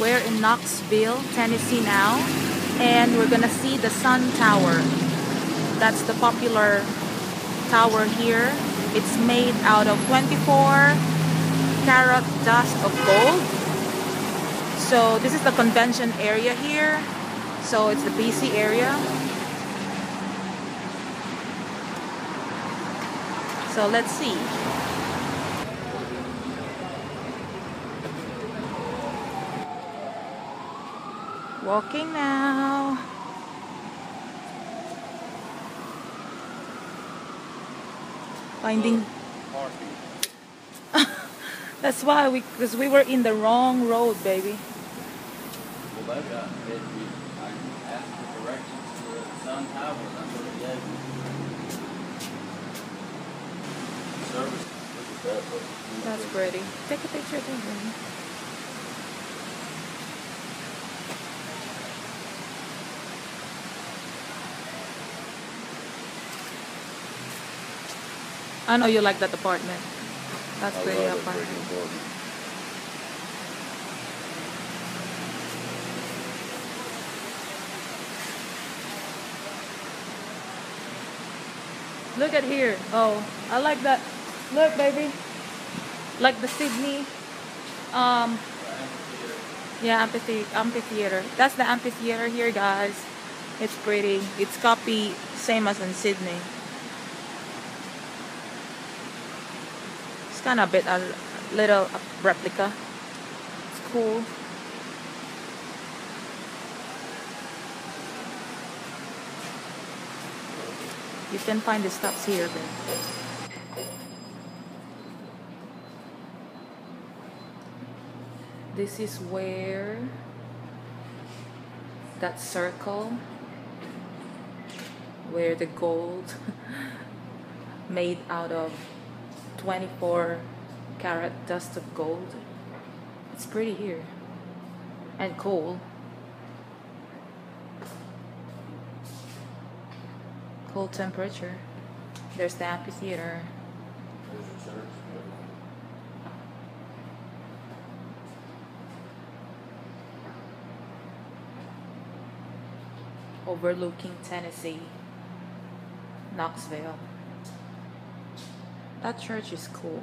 We're in Knoxville, Tennessee now, and we're gonna see the Sun Tower. That's the popular tower here. It's made out of 24 carat dust of gold. So this is the convention area here. So it's the BC area. So let's see. Walking now. Finding. That's why we, because we were in the wrong road, baby. That's it pretty. Take a picture there, baby. I know you like that apartment. That's I pretty love apartment. Look at here. Oh, I like that. Look, baby. Like the Sydney. Um, yeah, amphitheater. Amphitheater. That's the amphitheater here, guys. It's pretty. It's copy same as in Sydney. It's kind of a bit a little replica. It's cool. You can find the stops here, babe. This is where that circle where the gold made out of 24 carat dust of gold. It's pretty here and cool. Cold temperature. There's the amphitheater. There's your church. overlooking Tennessee, Knoxville. That church is cool.